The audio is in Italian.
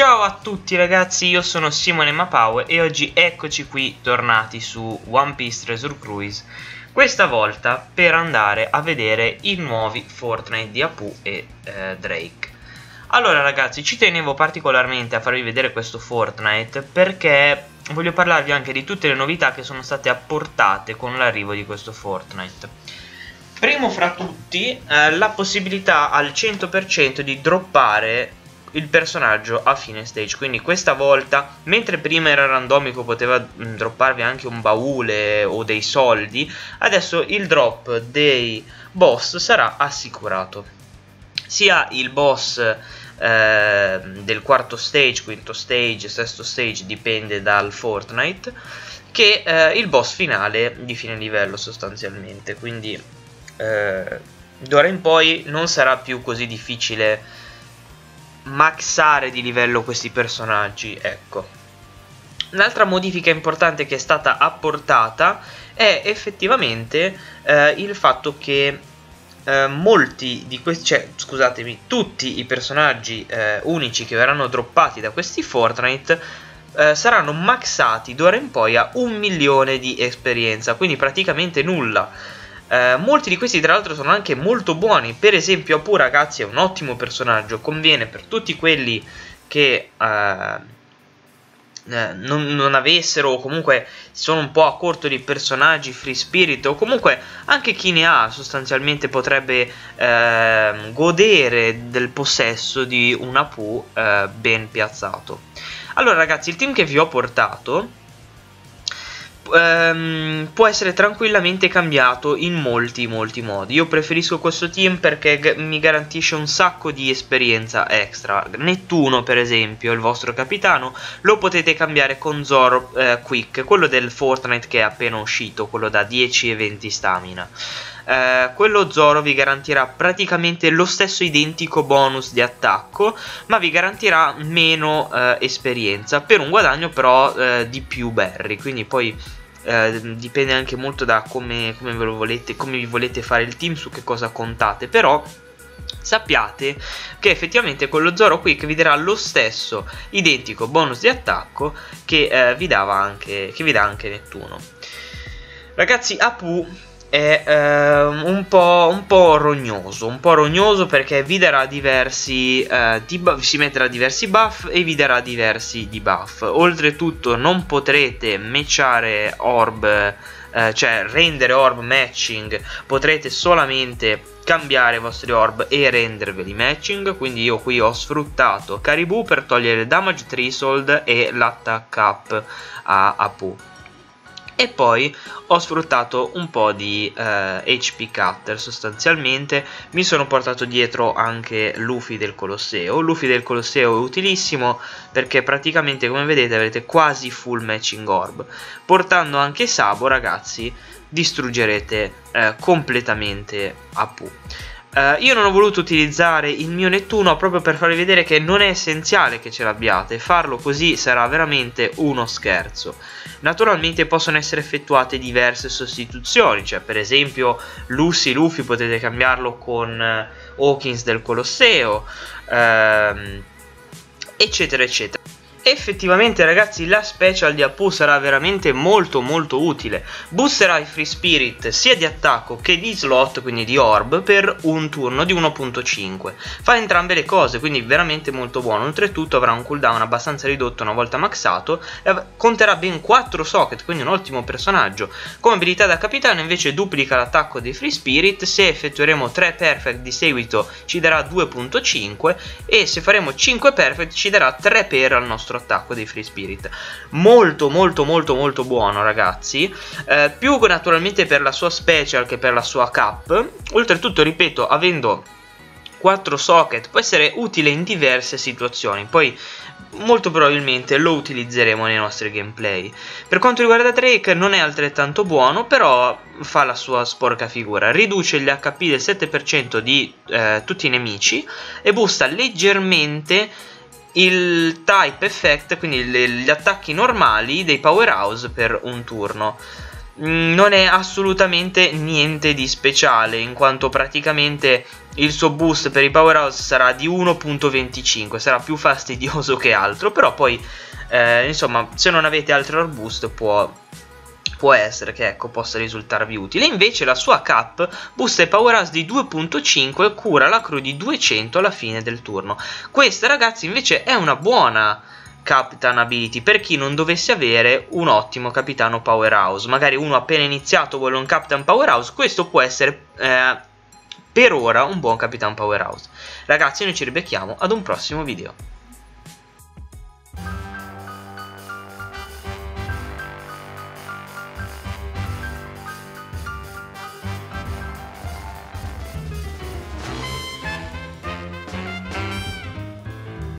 Ciao a tutti ragazzi, io sono Simone Mapau e oggi eccoci qui tornati su One Piece Treasure Cruise Questa volta per andare a vedere i nuovi Fortnite di Apu e eh, Drake. Allora ragazzi, ci tenevo particolarmente a farvi vedere questo Fortnite perché voglio parlarvi anche di tutte le novità che sono state apportate con l'arrivo di questo Fortnite. Primo fra tutti, eh, la possibilità al 100% di droppare il personaggio a fine stage. Quindi questa volta mentre prima era randomico poteva mh, dropparvi anche un baule o dei soldi adesso il drop dei boss sarà assicurato. Sia il boss eh, del quarto stage, quinto stage, sesto stage dipende dal Fortnite che eh, il boss finale di fine livello sostanzialmente. Quindi eh, d'ora in poi non sarà più così difficile maxare di livello questi personaggi, ecco. Un'altra modifica importante che è stata apportata è effettivamente eh, il fatto che eh, molti di questi, cioè scusatemi, tutti i personaggi eh, unici che verranno droppati da questi Fortnite eh, saranno maxati d'ora in poi a un milione di esperienza, quindi praticamente nulla. Eh, molti di questi tra l'altro sono anche molto buoni, per esempio Apu ragazzi è un ottimo personaggio, conviene per tutti quelli che eh, eh, non, non, avessero o comunque sono un po' a corto di personaggi free spirit o comunque anche chi ne ha sostanzialmente potrebbe ehm, godere del possesso di un Apu eh, ben piazzato. Allora ragazzi il team che vi ho portato ehm, può essere tranquillamente cambiato in molti molti modi. Io preferisco questo team perché mi garantisce un sacco di esperienza extra. Nettuno per esempio il vostro capitano lo potete cambiare con Zoro eh, Quick quello del Fortnite che è appena uscito quello da 10 e 20 stamina. Eh, quello Zoro vi garantirà praticamente lo stesso identico bonus di attacco ma vi garantirà meno eh, esperienza per un guadagno però eh, di più berry quindi poi eh, dipende anche molto da come, come, ve lo volete, come vi volete fare il team, su che cosa contate, però sappiate che effettivamente quello Zoro Quick vi darà lo stesso identico bonus di attacco che, eh, vi, dava anche, che vi dà anche Nettuno. Ragazzi, Apu è eh, un, po', un, po', rognoso, un po' rognoso perché vi darà diversi, eh, si metterà diversi buff e vi darà diversi debuff. Oltretutto non potrete matchare orb, eh, cioè rendere orb matching, potrete solamente cambiare i vostri orb e renderveli matching, quindi io qui ho sfruttato Caribou per togliere damage threshold e l'attack up a Apu e poi ho sfruttato un po' di eh, HP Cutter sostanzialmente. Mi sono portato dietro anche Luffy del Colosseo. Luffy del Colosseo è utilissimo perché praticamente come vedete avete quasi full matching orb. Portando anche Sabo ragazzi distruggerete eh, completamente Apu Uh, io non ho voluto utilizzare il mio Nettuno proprio per farvi vedere che non è essenziale che ce l'abbiate, farlo così sarà veramente uno scherzo. Naturalmente possono essere effettuate diverse sostituzioni, cioè per esempio Lucy Luffy potete cambiarlo con uh, Hawkins del Colosseo, uh, eccetera eccetera effettivamente ragazzi la special di Apu sarà veramente molto molto utile. Boosterà i free spirit sia di attacco che di slot quindi di orb per un turno di 1.5 fa entrambe le cose quindi veramente molto buono. Oltretutto avrà un cooldown abbastanza ridotto una volta maxato conterà ben 4 socket quindi un ottimo personaggio. Come abilità da capitano invece duplica l'attacco dei free spirit. Se effettueremo 3 perfect di seguito ci darà 2.5 e se faremo 5 perfect ci darà 3 per al nostro attacco dei Free Spirit. Molto molto molto molto buono ragazzi. Eh, più naturalmente per la sua special che per la sua cap oltretutto ripeto avendo 4 socket può essere utile in diverse situazioni. Poi molto probabilmente lo utilizzeremo nei nostri gameplay. Per quanto riguarda Drake non è altrettanto buono però fa la sua sporca figura. Riduce gli HP del 7% di eh, tutti i nemici e boosta leggermente il type effect, quindi le, gli attacchi normali dei powerhouse per un turno. mm, non è assolutamente niente di speciale in quanto praticamente il suo boost per i powerhouse sarà di 1.25 sarà più fastidioso che altro però poi eh, insomma se non avete altri boost può può essere che ecco possa risultarvi utile invece la sua cap busta i power house di 2.5 e cura la crew di 200 alla fine del turno questa ragazzi invece è una buona Captain Ability per chi non dovesse avere un ottimo capitano Powerhouse. Magari uno appena iniziato vuole un Captain Powerhouse, questo può essere eh, per ora un buon Capitano Powerhouse. Ragazzi, noi ci ribecchiamo ad un prossimo video.